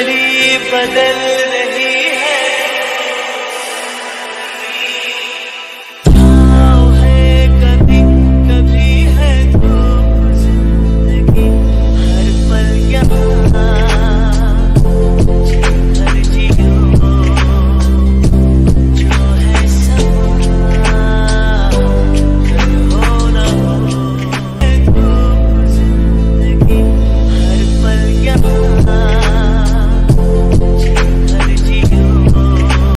घड़ी बदल